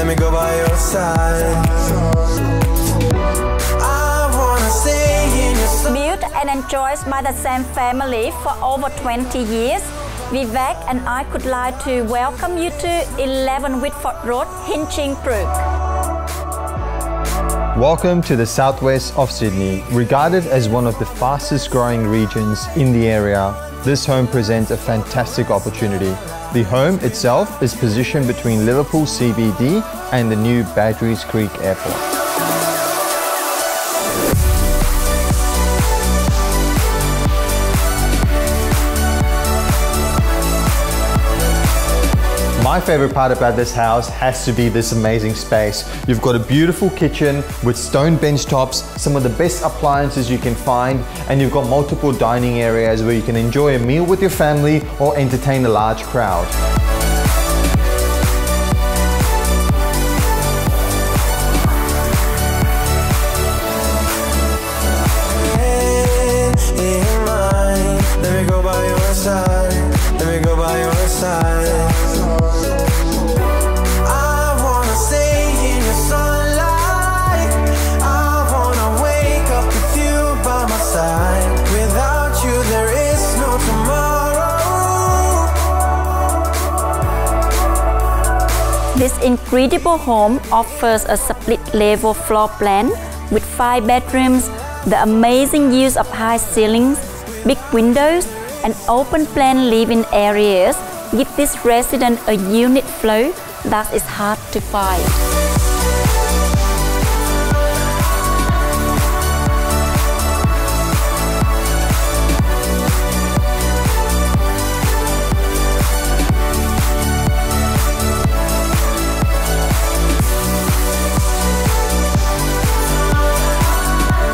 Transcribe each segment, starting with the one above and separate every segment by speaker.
Speaker 1: let me go by your side.
Speaker 2: Built and enjoyed by the same family for over 20 years, Vivek and I could like to welcome you to 11 Whitford Road, Hinchinbrook.
Speaker 3: Welcome to the southwest of Sydney. Regarded as one of the fastest growing regions in the area, this home presents a fantastic opportunity. The home itself is positioned between Liverpool CBD and the new Badgerys Creek Airport. My favorite part about this house has to be this amazing space. You've got a beautiful kitchen with stone bench tops, some of the best appliances you can find, and you've got multiple dining areas where you can enjoy a meal with your family or entertain a large crowd.
Speaker 2: This incredible home offers a split level floor plan with five bedrooms, the amazing use of high ceilings, big windows, and open plan living areas give this resident a unit flow that is hard to find.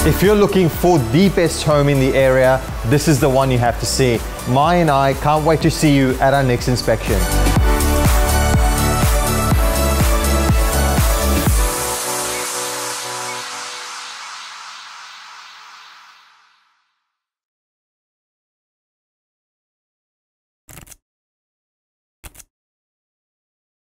Speaker 3: If you're looking for the best home in the area, this is the one you have to see. Mai and I can't wait to see you at our next inspection.